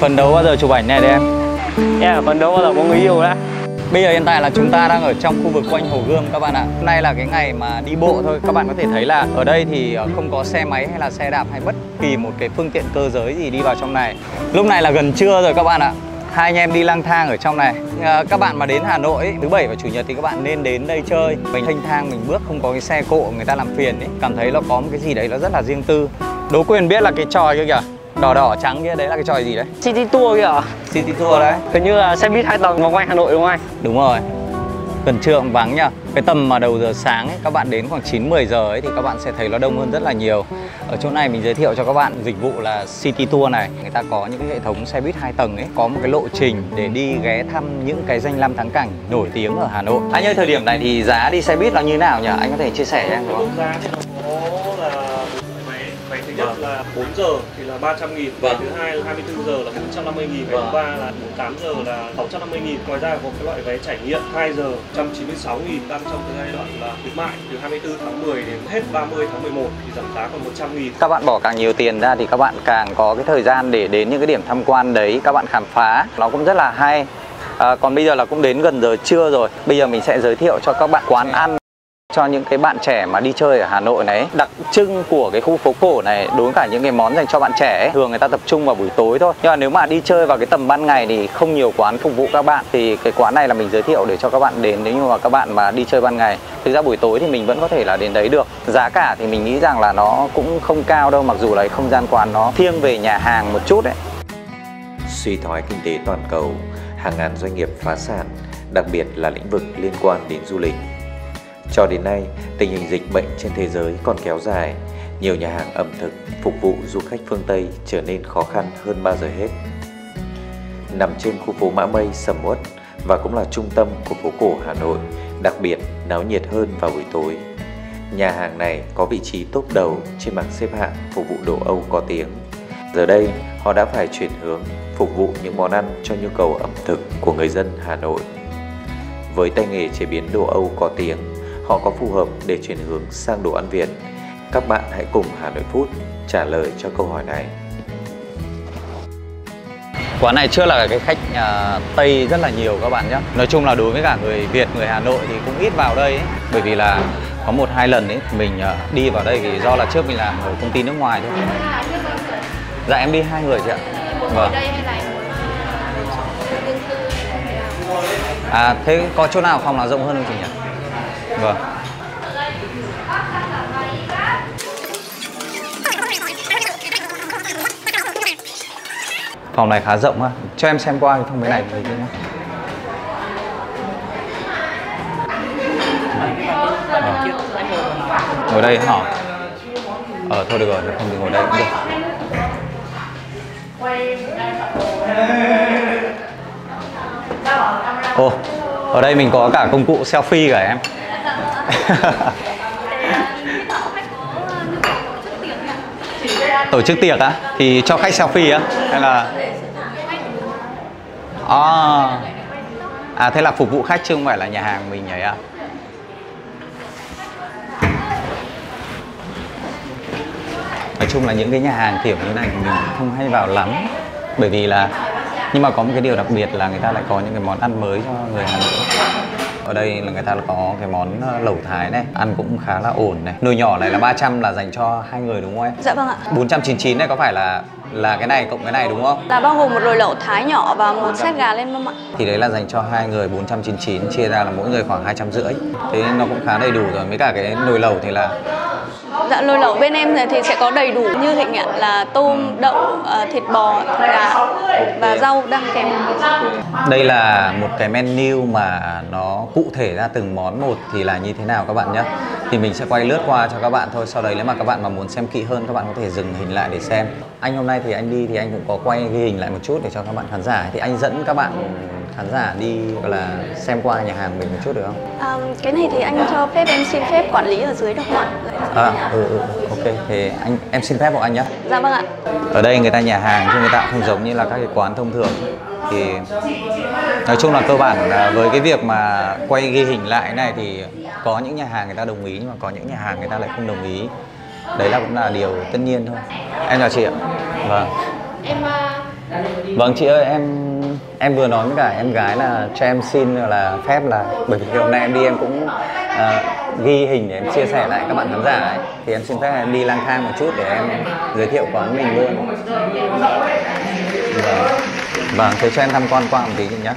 Còn phấn đấu bao giờ chụp ảnh này đấy em? Em phấn đấu bao giờ có người yêu đã Bây giờ hiện tại là chúng ta đang ở trong khu vực quanh Hồ Gươm các bạn ạ. Hôm nay là cái ngày mà đi bộ thôi. Các bạn có thể thấy là ở đây thì ờ, không có xe máy hay là xe đạp hay bất kỳ một cái phương tiện cơ giới gì đi vào trong này. Lúc này là gần trưa rồi các bạn ạ. Hai anh em đi lang thang ở trong này. À, Các bạn mà đến Hà Nội ấy, thứ bảy và chủ nhật thì các bạn nên đến đây chơi. Mình thanh thang mình bước không có cái xe cộ người ta làm phiền ấy. Cảm thấy nó có một cái gì đấy nó rất là riêng tư. Đố quyền biết là cái trò kia kìa Đỏ đỏ trắng kia đấy là cái trò gì đấy? City Tour kìa. City Tour đấy. Hình như là xe buýt hai tầng vòng quanh Hà Nội đúng không anh? Đúng rồi. Gần trưa cũng vắng nhá Cái tầm mà đầu giờ sáng ấy, các bạn đến khoảng 9-10 giờ ấy thì các bạn sẽ thấy nó đông hơn rất là nhiều. Ở chỗ này mình giới thiệu cho các bạn dịch vụ là City Tour này. Người ta có những cái hệ thống xe buýt 2 tầng ấy Có một cái lộ trình để đi ghé thăm những cái danh lam thắng cảnh nổi tiếng ở Hà Nội. Anh ơi thời điểm này thì giá đi xe buýt nó như nào nhỉ? Anh có thể chia sẻ cho em được không? Nhất là 4 giờ thì là 300 nghìn Vâng. thứ hai là 24 giờ là 450 nghìn Vâng. thứ ba là 48 giờ là 650 nghìn. Ngoài ra có cái loại vé trải nghiệm 2 giờ 196 nghìn đang trong cái giai đoạn là khuyến mại từ 24 tháng 10 đến hết 30 tháng 11 thì giảm giá còn 100 nghìn. Các bạn bỏ càng nhiều tiền ra thì các bạn càng có cái thời gian để đến những cái điểm tham quan đấy Các bạn khám phá. Nó cũng rất là hay. À, Còn bây giờ là cũng đến gần giờ trưa rồi. Bây giờ mình sẽ giới thiệu cho các bạn quán ăn cho những cái bạn trẻ mà đi chơi ở Hà Nội này đặc trưng của cái khu phố cổ này đối với cả những cái món dành cho bạn trẻ ấy, thường người ta tập trung vào buổi tối thôi. Nhưng mà nếu mà đi chơi vào cái tầm ban ngày thì không nhiều quán phục vụ các bạn. Thì cái quán này là mình giới thiệu để cho các bạn đến. Nếu như mà các bạn mà đi chơi ban ngày thực ra buổi tối thì mình vẫn có thể là đến đấy được. Giá cả thì mình nghĩ rằng là nó cũng không cao đâu mặc dù là không gian quán nó thiêng về nhà hàng một chút đấy. Suy thoái kinh tế toàn cầu, hàng ngàn doanh nghiệp phá sản, đặc biệt là lĩnh vực liên quan đến du lịch. Cho đến nay, tình hình dịch bệnh trên thế giới còn kéo dài, nhiều nhà hàng ẩm thực phục vụ du khách phương Tây trở nên khó khăn hơn bao giờ hết. Nằm trên khu phố Mã Mây sầm uất và cũng là trung tâm của phố cổ Hà Nội, đặc biệt náo nhiệt hơn vào buổi tối. Nhà hàng này có vị trí top đầu trên bảng xếp hạng phục vụ đồ Âu có tiếng. Giờ đây, họ đã phải chuyển hướng phục vụ những món ăn cho nhu cầu ẩm thực của người dân Hà Nội. Với tay nghề chế biến đồ Âu có tiếng, họ có phù hợp để chuyển hướng sang đồ ăn Việt. Các bạn hãy cùng Hà Nội Food trả lời cho câu hỏi này. Quán này chưa là cái khách uh, Tây rất là nhiều các bạn nhé Nói chung là đối với cả người Việt, người Hà Nội thì cũng ít vào đây ấy. Bởi vì là có một hai lần ấy mình uh, đi vào đây thì do là trước mình làm ở công ty nước ngoài thôi Dạ em đi hai người chị ạ Vâng À thế có chỗ nào phòng nào rộng hơn không chị nhỉ? Vâng. Phòng này khá rộng ha Cho em xem qua cái thông mấy này thấy nhé ờ. Ngồi đây hả? Ờ thôi được rồi, không thì ngồi đây cũng được. Ồ, ở đây mình có cả công cụ selfie cả em. Tổ chức tiệc á? Thì cho khách selfie á? Hay là... À, à thế là phục vụ khách chứ không phải là nhà hàng mình nhảy à? Nói chung là những cái nhà hàng kiểu như này mình không hay vào lắm Bởi vì là Nhưng mà có một cái điều đặc biệt là người ta lại có những cái món ăn mới cho người Hà Nội ở đây là người ta có cái món ờ, lẩu thái này Ăn cũng khá là ổn này Nồi nhỏ này là 300 là dành cho hai người đúng không em? Dạ vâng ạ. 499 này có phải là là cái này cộng cái này đúng không? Là bao gồm một nồi lẩu thái nhỏ và một set gà lên mâm ạ. Thì đấy là dành cho hai người 499 chia ra là mỗi người khoảng 250 Thế nó cũng khá đầy đủ rồi Với cả cái nồi lẩu thì là Dạ nồi lẩu bên em thì sẽ có đầy đủ như thịnh ạ là tôm, đậu, ờ, thịt bò, gà và rau đang kèm. đây là một cái menu mà nó cụ thể ra từng món một thì là như thế nào các bạn nhé. Thì mình sẽ quay lướt qua cho các bạn thôi. Sau đấy nếu mà các bạn mà muốn xem kỹ hơn các bạn có thể dừng hình lại để xem. Anh hôm nay thì anh đi thì anh cũng có quay ghi hình lại một chút để cho các bạn khán giả. Thì anh dẫn các bạn khán giả đi gọi là xem qua nhà hàng mình một chút được không? À, cái này thì anh cho phép em xin phép quản lý ở dưới được không ạ? à ừ, ừ ok thì anh em xin phép của anh nhé. Dạ vâng ạ. ở đây người ta nhà hàng chứ người ta cũng không giống như là các cái quán thông thường. Thì nói chung là cơ bản là với cái việc mà quay ghi hình lại này thì có những nhà hàng người ta đồng ý nhưng mà có những nhà hàng người ta lại không đồng ý. Đấy là cũng là điều tất nhiên thôi. Em chào chị ạ. Vâng. Em à, Vâng chị ơi em em vừa nói với cả em gái là cho em xin là phép là bởi vì hôm nay em đi em cũng à, ghi hình để em chia sẻ lại các bạn khán giả ấy thì em xin phép em đi lang thang một chút để em giới thiệu quán mình luôn. Vâng. Vâng, thế cho em tham quan qua một tí nhé.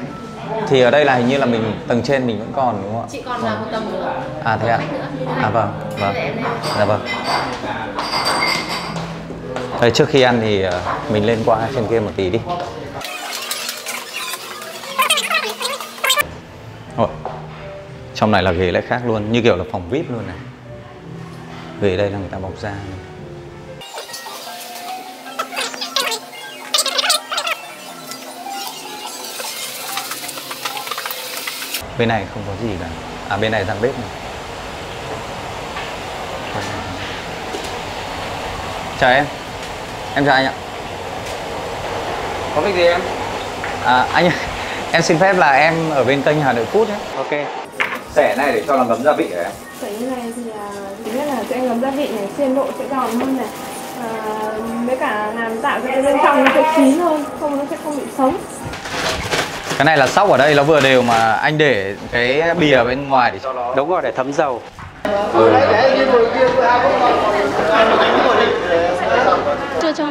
Thì ở đây là hình như là mình tầng trên mình vẫn còn đúng không ạ? Chị còn là một tầng nữa. À thế ạ? À vâng, vâng. Dạ vâng. Đây, trước khi ăn thì ờ, mình lên qua trên kia một tí đi. Ôi, trong này là ghế lại khác luôn, như kiểu là phòng VIP luôn này. Ghế đây là người ta bọc da. này. Bên này không có gì cả. À bên này gian bếp này. Chào em. Em chào anh ạ. Có việc gì em? À anh em xin phép là em ở bên kênh Hà Nội Food nhé. Ok. Xẻ này để cho làm ngấm gia vị em? Sợi như này thì là thứ nhất là sẽ ngấm gia vị này, xiên độ sẽ giòn hơn này. À, với cả làm tạo cho cái bên trong nó sẽ chín hơn, không nó sẽ không bị sống. Cái này là sóc ở đây nó vừa đều mà anh để cái bìa bên ngoài để cho nó Đúng rồi để thấm dầu. Chưa cho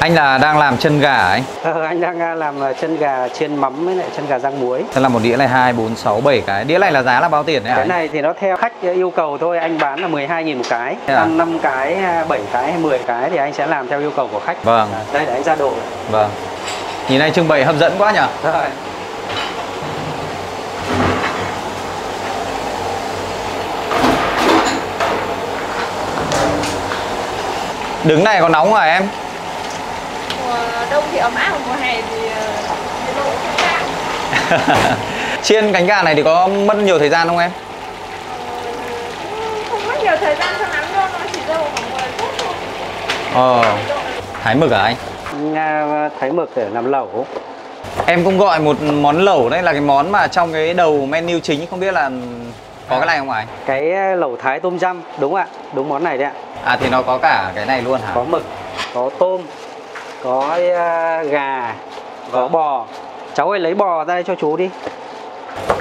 Anh là đang làm chân gà ấy. Ờ, anh đang à, làm à, chân gà chiên mắm với lại chân gà rang muối. Thế là một đĩa này 2, 4, 6, 7 cái. Đĩa này là giá là bao tiền đấy? Cái anh? này thì nó theo khách yêu cầu thôi, anh bán là 12.000 một cái. Thế à? Ăn 5 cái, à, 7 cái hay 10 cái thì anh sẽ làm theo yêu cầu của khách. Vâng. À, Đây để anh ra độ. Vâng. Nhìn anh trưng bày hấp dẫn quá nhỉ? Rồi. Đứng này có nóng hả em? Đông thì ấm áp, mùa hè thì ờ, nhiệt độ cũng cao. Chiên cánh gà này thì có mất nhiều thời gian không em? Không mất nhiều thời gian cho lắm đâu, nó chỉ rơi vào khoảng 10 phút thôi. Ờ. Thái mực hả anh? Anh à, thái mực để làm lẩu. Em cũng gọi một món lẩu đấy là cái món mà trong cái đầu menu chính không biết là có cái này không ạ? Cái à, lẩu thái tôm răm, đúng ạ. Đúng món này đấy ạ. À thì nó có cả cái này luôn hả? Có mực, có tôm, có à, gà, có bò. Cháu ơi lấy bò ra đây cho chú đi.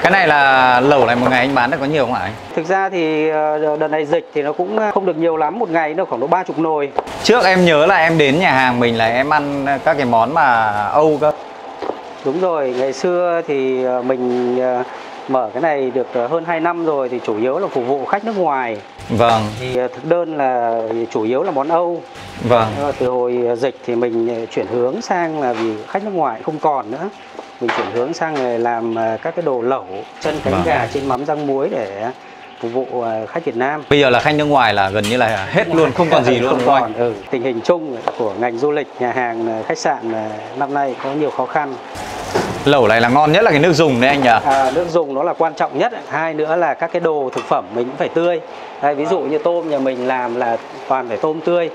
Cái này là lẩu này một ngày anh bán được có nhiều không anh? Thực ra thì ờ, đợt này dịch thì nó cũng không được nhiều lắm, một ngày nó khoảng độ ba chục nồi. Trước em nhớ là em đến nhà hàng mình là em ăn các cái món mà Âu cơ. Đúng rồi, ngày xưa thì ờ, mình ờ, mở cái này được ờ, hơn 2 năm rồi thì chủ yếu là phục vụ khách nước ngoài. Vâng, Thì ờ, thực đơn là chủ yếu là món Âu. vâng. Ờ, Từ hồi dịch thì mình chuyển hướng sang là vì khách nước ngoài không còn nữa. Mình chuyển hướng sang là làm các cái đồ lẩu, chân cánh Vâng. gà trên mắm rang muối để phục vụ khách Việt Nam. Bây giờ là khách nước ngoài là gần như là hết luôn, không còn gì luôn không còn ừ. tình hình chung của ngành du lịch nhà hàng khách sạn năm nay có nhiều khó khăn Lẩu này là ngon nhất là cái nước dùng đấy anh nhỉ? à, nước dùng nó là quan trọng nhất. Hai nữa là các cái đồ thực phẩm mình cũng phải tươi. Đây, ví dụ như tôm nhà mình làm là toàn phải tôm tươi.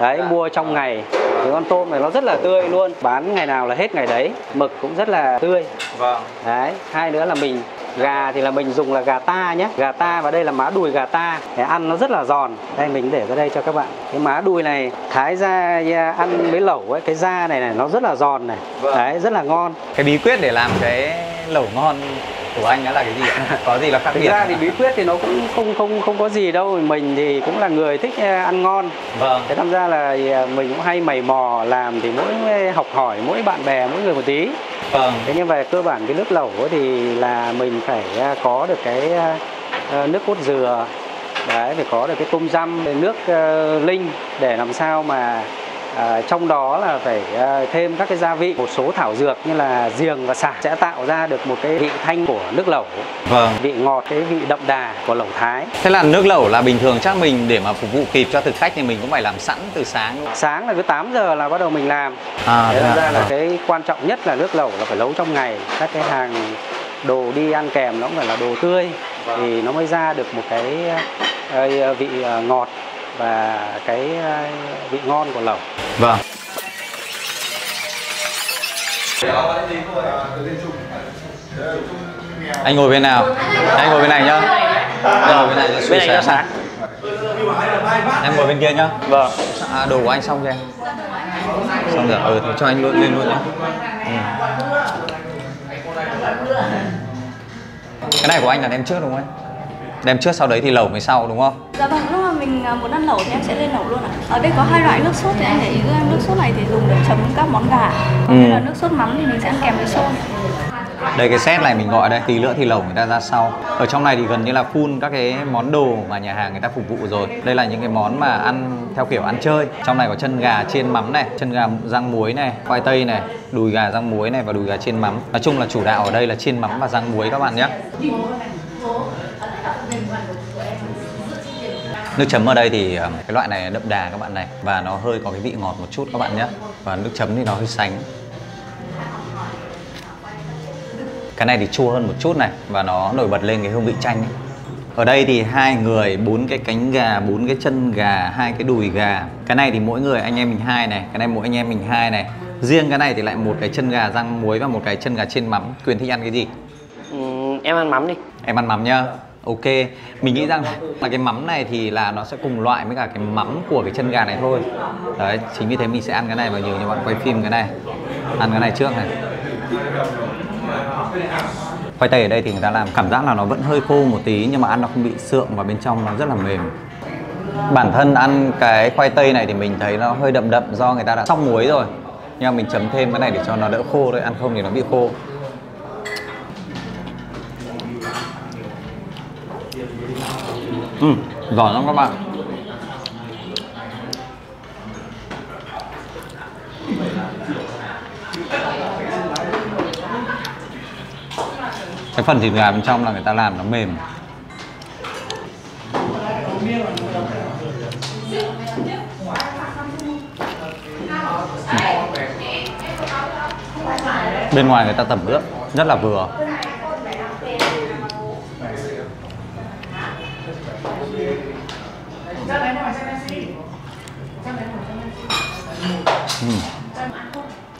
Đấy mua trong ngày. Cái con tôm này nó rất là tươi luôn. Bán ngày nào là hết ngày đấy. Mực cũng rất là tươi. Vâng. đấy hai nữa là mình gà thì là mình dùng là gà ta nhé. Gà ta và đây là má đùi gà ta. Để ăn nó rất là giòn. Đây mình để ra đây cho các bạn. Cái má đùi này thái ra ăn với lẩu ấy cái da này này nó rất là giòn này. Vâng. đấy rất là ngon. Cái bí quyết để làm cái lẩu ngon của anh đó là cái gì ạ? Có gì là khác thực biệt? ra thì bí quyết thì nó cũng không không không có gì đâu mình thì cũng là người thích à, ăn ngon Vâng. thế tham ra là à, mình cũng hay mày mò làm thì mỗi học hỏi mỗi bạn bè mỗi người một tí Vâng. thế nhưng về cơ bản cái nước lẩu thì là mình phải à, có được cái à, à, nước cốt dừa đấy phải có được cái tôm răm nước à, linh để làm sao mà à, trong đó là phải à, thêm các cái gia vị một số thảo dược như là giềng và sả sẽ tạo ra được một cái vị thanh của nước lẩu Vâng. vị ngọt cái vị đậm đà của lẩu thái Thế là nước lẩu là bình thường chắc mình để mà phục vụ kịp cho thực khách thì mình cũng phải làm sẵn từ sáng. sáng là cứ 8 giờ là bắt đầu mình làm À, Thế ra là Vâng. cái quan trọng nhất là nước lẩu là phải nấu trong ngày các cái hàng đồ đi ăn kèm nó cũng phải là đồ tươi thì nó mới ra được một cái ờ, vị ngọt và cái vị ngon của lẩu Vâng. Anh ngồi bên nào? Anh ngồi bên này nhá. Anh ngồi bên này cho bên này sáng. Em ngồi bên kia nhá. vâng à, đồ của anh xong chưa xong rồi ừ cho anh luôn lên luôn nhé ừ. cái này của anh là đem trước đúng không anh đem trước sau đấy thì lẩu mới sau đúng không Dạ vâng, mình à, muốn ăn lẩu thì em sẽ lên lẩu luôn ạ. Ở đây có hai loại nước sốt thì anh để ý nước sốt này thì dùng để chấm các món gà. Còn Ừ. là nước sốt mắm thì mình sẽ ăn kèm với xôi. đây cái set này mình gọi đây tí nữa thì lẩu người ta ra sau ở trong này thì gần như là full các cái món đồ mà nhà hàng người ta phục vụ rồi đây là những cái món mà ăn theo kiểu ăn chơi trong này có chân gà chiên mắm này chân gà rang muối này khoai tây này đùi gà rang muối này và đùi gà chiên mắm nói chung là chủ đạo ở đây là chiên mắm và rang muối các bạn nhé nước chấm ở đây thì ờ, cái loại này đậm đà các bạn này và nó hơi có cái vị ngọt một chút các bạn nhé. Và nước chấm thì nó hơi sánh. Cái này thì chua hơn một chút này và nó nổi bật lên cái hương vị chanh ấy. ở đây thì hai người bốn cái cánh gà bốn cái chân gà hai cái đùi gà. Cái này thì mỗi người anh em mình hai này cái này mỗi anh em mình hai này. Riêng cái này thì lại một cái chân gà rang muối và một cái chân gà chiên mắm. Quyền thích ăn cái gì? Ừ, em ăn mắm đi. Em ăn mắm nhá ok, mình nghĩ rằng là cái mắm này thì là nó sẽ cùng loại với cả cái mắm của cái chân gà này thôi. Đấy, chính vì thế mình sẽ ăn cái này và nhiều như bạn quay phim cái này. Ăn cái này trước này. Khoai tây ở đây thì người ta làm cảm giác là nó vẫn hơi khô một tí, nhưng mà ăn nó không bị sượng và bên trong nó rất là mềm. Bản thân ăn cái khoai tây này thì mình thấy nó hơi đậm đậm do người ta đã xong muối rồi. Nhưng mà mình chấm thêm cái này để cho nó đỡ khô thôi, ăn không thì nó bị khô. Ừ, giỏi lắm các bạn. Cái phần thịt gà bên trong là người ta làm nó mềm. Bên ngoài người ta tẩm ướp rất là vừa.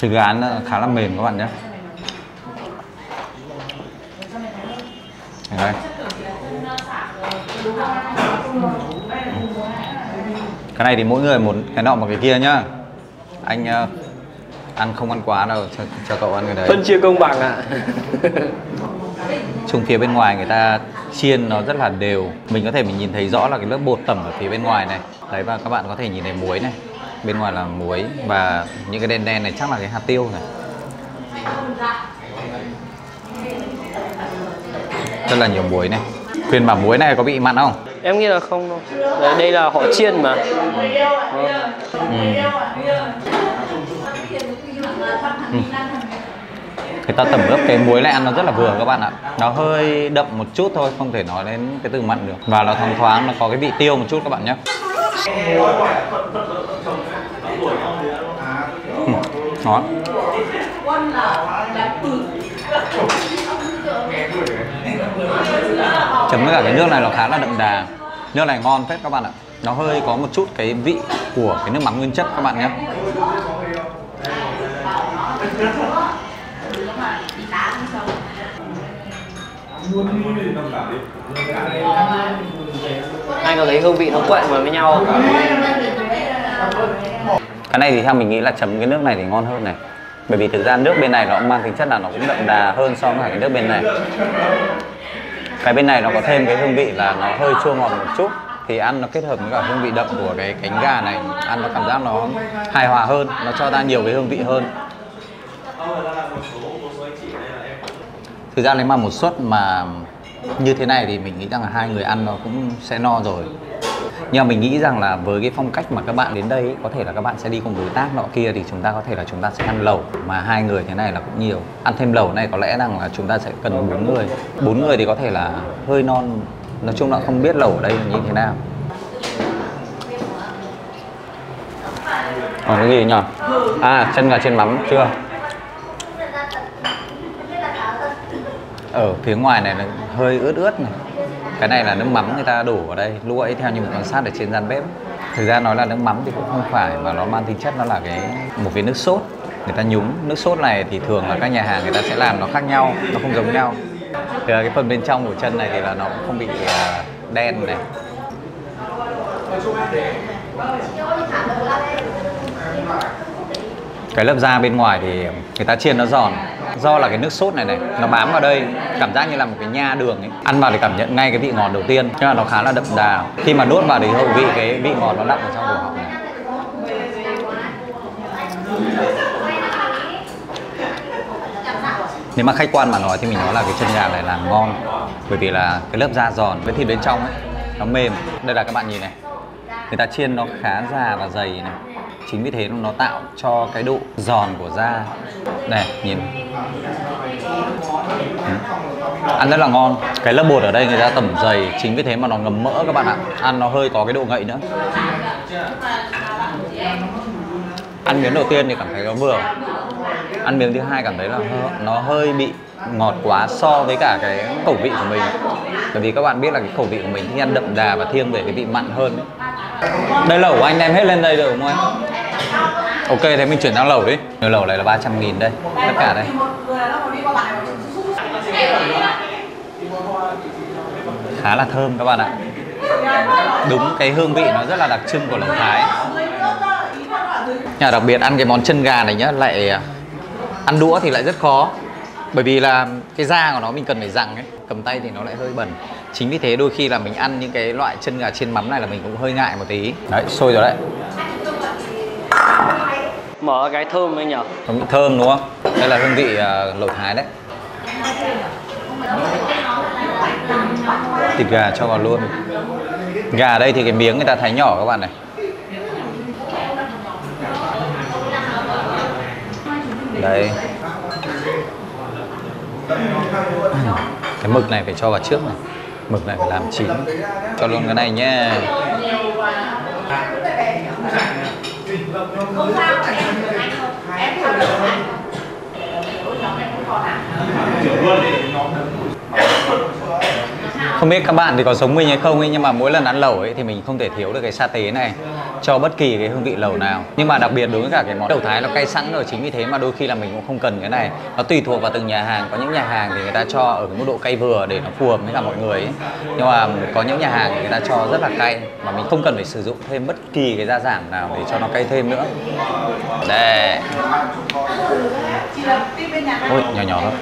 Thịt gà nó khá là mềm các bạn nhé. Đây. Cái này thì mỗi người một cái nọ một cái kia nhá. Anh ờ, ăn không ăn quá đâu cho, cho cậu ăn cái đấy. Phân chia công bằng ạ. Chung phía bên ngoài người ta chiên nó rất là đều. Mình có thể mình nhìn thấy rõ là cái lớp bột tẩm ở phía bên ngoài này. Đấy và các bạn có thể nhìn thấy muối này Bên ngoài là muối và những cái đen đen này chắc là cái hạt tiêu này. Rất là nhiều muối này. Khuyên bảo muối này có bị mặn không? em nghĩ là không đâu. Đấy, đây là họ chiên mà. Người ta tẩm ướp cái muối này ăn nó rất là vừa các bạn ạ. Nó hơi đậm một chút thôi, không thể nói đến cái từ mặn được. Và nó thoáng thoáng, nó có cái vị tiêu một chút các bạn nhé. ừ, Ngon. Chấm với cả cái nước này nó khá là đậm đà. Nước này ngon phết các bạn ạ. Nó hơi có một chút cái vị của cái nước mắm nguyên chất các bạn nhé. Anh có thấy hương vị nó quậy vào với nhau không? Cái này thì theo mình nghĩ là chấm cái nước này thì ngon hơn này. Bởi vì thực ra nước bên này nó cũng mang tính chất là nó cũng đậm đà hơn so với cái nước bên này. Cái bên này nó có thêm cái hương vị là nó hơi chua ngọt một chút Thì ăn nó kết hợp với cả hương vị đậm của cái cánh gà này Ăn nó cảm giác nó hài hòa hơn, nó cho ra nhiều cái hương vị hơn. Thực ra nếu mà một suất mà như thế này thì mình nghĩ rằng là hai người ăn nó cũng sẽ no rồi nhưng mà mình nghĩ rằng là với cái phong cách mà các bạn đến đây ấy, có thể là các bạn sẽ đi cùng đối tác nọ kia thì chúng ta có thể là chúng ta sẽ ăn lẩu mà hai người thế này là cũng nhiều. Ăn thêm lẩu này có lẽ rằng là chúng ta sẽ cần bốn người. Bốn người thì có thể là hơi non. Nói chung là không biết lẩu ở đây là như thế nào. Còn cái gì nhỉ? À chân gà chiên mắm chưa? Ở phía ngoài này là hơi ướt ướt này cái này là nước mắm người ta đổ vào đây lúc ấy theo như mình quan sát ở trên gian bếp. Thực ra nói là nước mắm thì cũng không phải, mà nó mang tính chất nó là cái, một cái nước sốt. Người ta nhúng nước sốt này thì thường là các nhà hàng người ta sẽ làm nó khác nhau, nó không giống nhau. Thì cái phần bên trong của chân này thì là nó cũng không bị à, đen này. Cái lớp da bên ngoài thì người ta chiên nó giòn do là cái nước sốt này này, nó bám vào đây, cảm giác như là một cái nha đường ấy. Ăn vào thì cảm nhận ngay cái vị ngọt đầu tiên, nhưng mà nó khá là đậm đà. Khi mà nuốt vào thì hậu vị cái vị ngọt nó đậm ở trong cổ họng này. Nếu mà khách quan mà nói thì mình nói là cái chân gà này là ngon, bởi vì là cái lớp da giòn với thịt bên trong ấy, nó mềm. Đây là các bạn nhìn này, người ta chiên nó khá già và dày này. Chính vì thế nó tạo cho cái độ giòn của da. Này, nhìn ăn rất là ngon. Cái lớp bột ở đây người ta tẩm dày, chính vì thế mà nó ngấm mỡ các bạn ạ. Ăn nó hơi có cái độ ngậy nữa. Ăn miếng đầu tiên thì cảm thấy nó vừa. Ăn miếng thứ hai cảm thấy là nó hơi bị ngọt quá so với cả cái khẩu vị của mình. Bởi vì các bạn biết là cái khẩu vị của mình thích ăn đậm đà và thiêng về cái vị mặn hơn đấy. đây lẩu của anh em hết lên đây được không anh ok, thế mình chuyển sang lẩu đi. Nồi lẩu này là 300 nghìn đây, tất cả đây. Khá là thơm các bạn ạ. Đúng cái hương vị nó rất là đặc trưng của lẩu thái. Nhà đặc biệt ăn cái món chân gà này nhá, lại à, ăn đũa thì lại rất khó. Bởi vì là cái da của nó mình cần phải dặn ấy, cầm tay thì nó lại hơi bẩn. Chính vì thế đôi khi là mình ăn những cái loại chân gà chiên mắm này là mình cũng hơi ngại một tí. Đấy sôi rồi đấy. Mở cái thơm anh nhở? Thơm đúng không? Đây là hương vị uh, lẩu thái đấy. Thịt gà cho vào luôn. Gà đây thì cái miếng người ta thái nhỏ các bạn này. Đây. Cái mực này phải cho vào trước này. Mực này phải làm chín. Cho luôn cái này nhé không Chịu luôn đi, nó không biết các bạn thì có sống mình hay không ấy, nhưng mà mỗi lần ăn lẩu ấy thì mình không thể thiếu được cái sa tế này cho bất kỳ cái hương vị lẩu nào. Nhưng mà đặc biệt đối với cả cái món lẩu thái nó cay sẵn rồi, chính vì thế mà đôi khi là mình cũng không cần cái này. Nó tùy thuộc vào từng nhà hàng. Có những nhà hàng thì người ta cho ở cái mức độ cay vừa để nó phù hợp với cả mọi người ấy. nhưng mà có những nhà hàng thì người ta cho rất là cay mà mình không cần phải sử dụng thêm bất kỳ cái gia giảm nào để cho nó cay thêm nữa. Đây. Ôi, nhỏ nhỏ thôi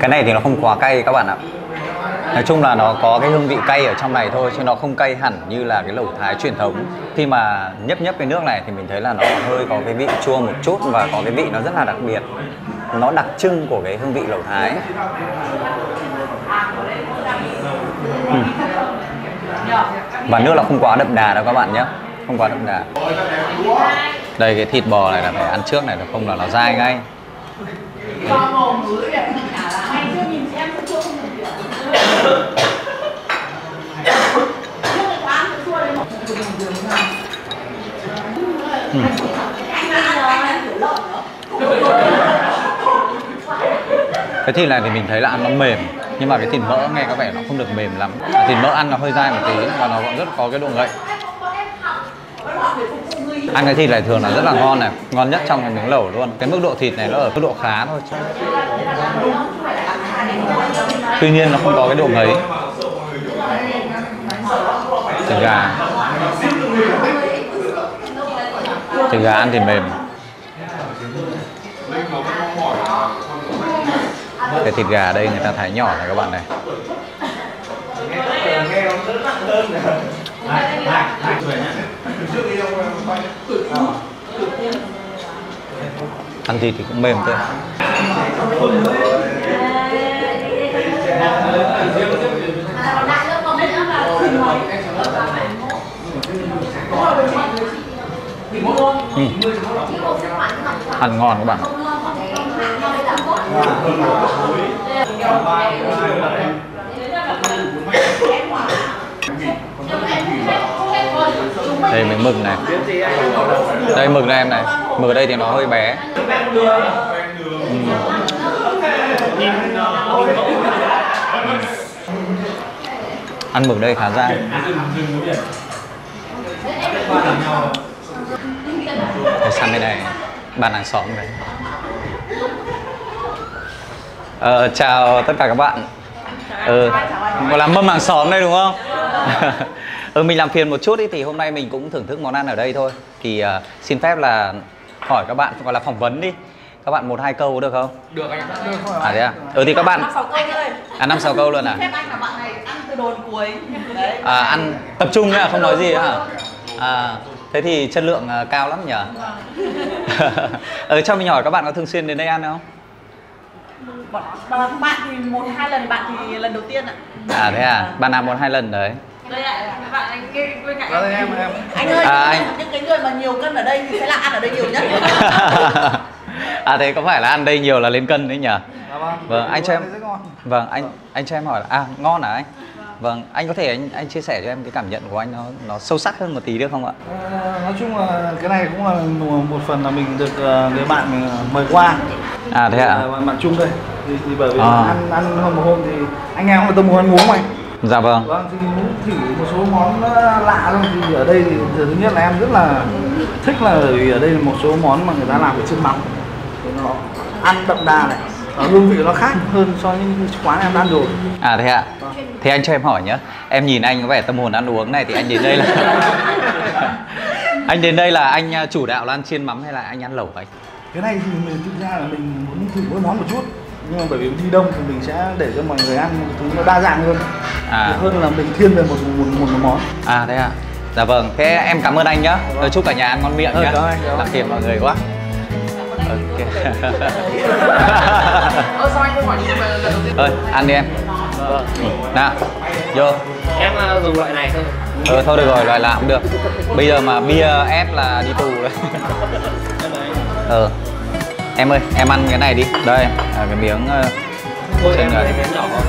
cái này thì nó không quá cay các bạn ạ. Nói chung là nó có cái hương vị cay ở trong này thôi, chứ nó không cay hẳn như là cái lẩu thái truyền thống. Khi mà nhấp nhấp cái nước này thì mình thấy là nó hơi có cái vị chua một chút và có cái vị nó rất là đặc biệt. Nó đặc trưng của cái hương vị lẩu thái. Ừ và nước là không quá đậm đà đâu các bạn nhé. Không quá đậm đà. Đây, cái thịt bò này là phải ăn trước này không là nó dai ngay. Cái thịt này thì mình thấy là ăn nó mềm nhưng mà cái thịt mỡ nghe có vẻ nó không được mềm lắm. Thịt mỡ ăn nó hơi dai một tí, và nó vẫn rất có cái độ ngậy. Ăn cái thịt này thường là rất là ngon này, ngon nhất trong cái miếng lẩu luôn. Cái mức độ thịt này nó ở mức độ khá thôi. Chứ tuy nhiên nó không có cái độ ngấy thịt gà. Thịt gà ăn thì mềm. Cái thịt gà đây người ta thái nhỏ này các bạn này. Ăn thịt thì cũng mềm thôi. Ừ. ăn ngon các bạn đây miếng mực này. Đây mực này em này. Mực ở đây thì nó hơi bé. Ừ. ăn mực đây khá dai. Đây sang bên này, bàn hàng xóm này ờ, chào tất cả các bạn. Ừ, gọi là mâm hàng xóm đây đúng không? Ừ mình làm phiền một chút ý thì hôm nay mình cũng thưởng thức món ăn ở đây thôi. Thì uh, xin phép là hỏi các bạn gọi là phỏng vấn đi. Các bạn một hai câu được không? Được anh ạ. Được à thế à? Ừ thì các bạn năm sáu câu thôi. À năm sáu câu luôn à? Phép anh là bạn này ăn từ đầu đến cuối. Đấy. À ăn tập trung nhá không nói gì hả à thế thì chất lượng cao lắm nhở ờ cho mình hỏi các bạn có thường xuyên đến đây ăn không bọn bọn bạn thì một hai lần bạn thì lần đầu tiên ạ. À thế à? Bạn làm một hai lần đấy. Đây ạ bạn anh kia bên cạnh em em. Anh ơi À, anh. những cái người mà nhiều cân ở đây thì sẽ là ăn ở đây nhiều nhất. À thế có phải là ăn đây nhiều là lên cân đấy nhở Dạ vâng. Vâng, anh cho em- vâng anh anh cho em hỏi là à ngon hả anh vâng anh có thể anh anh chia sẻ cho em cái cảm nhận của anh nó nó sâu sắc hơn một tí được không ạ? Ờ, nói chung là cái này cũng là một phần là mình được ờ, người bạn mình mời qua. À thế ạ. Ờ, bạn, bạn chung đây. Thì, thì bởi vì À. ăn ăn hôm một hôm thì anh em cũng là tâm hồn ăn uống mà dạ vâng. Vâng thì muốn thử một số món ờ, lạ thôi. Thì ở đây thì thứ nhất là em rất là thích là bởi vì ở đây là một số món mà người ta làm với chân mắm thì nó ăn đậm đà này hương vị nó khác hơn so với những quán em ăn rồi. À thế ạ. Thế anh cho em hỏi nhé em nhìn anh có vẻ tâm hồn ăn uống này thì anh đến đây là anh đến đây là anh à, chủ đạo là ăn chiên mắm hay là anh ăn lẩu anh cái này thì mình thực ra là mình muốn thử mỗi món một chút. Nhưng mà bởi vì đi đông thì mình sẽ để cho mọi người ăn một thứ nó đa dạng hơn. À. Hơn là mình thiên về một một, một, một món. À thế ạ. Dạ vâng. Thế em cảm ơn anh nhá. Tôi chúc cả nhà ăn ngon miệng Ừ, nhá. anh. phiền mọi người quá ok. Ờ sao anh không hỏi nhưng mà lần đầu tiên? Ơi ăn đi em. Nào vô. Em ờ, dùng loại này thôi. ờ thôi được rồi loại lạ cũng được. Bây giờ mà bia ép là đi tù đấy ờ em ơi em ăn cái này đi. Đây à, cái miếng uh, Thôi trên em người. lấy miếng nhỏ không?